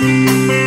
Música